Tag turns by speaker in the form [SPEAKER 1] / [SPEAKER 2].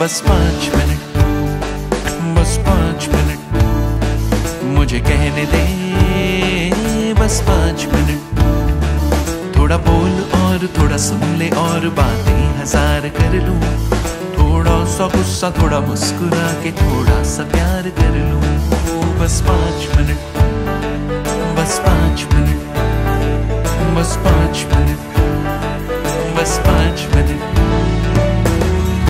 [SPEAKER 1] बस पाँच मिनट, बस पाँच मिनट, मुझे कहने दे, बस पाँच मिनट। थोड़ा बोल और थोड़ा सुन ले और बातें हज़ार कर लू। थोड़ा सा गुस्सा, थोड़ा मुस्कुरा के थोड़ा सा प्यार कर लू। बस पाँच मिनट, बस पाँच मिनट।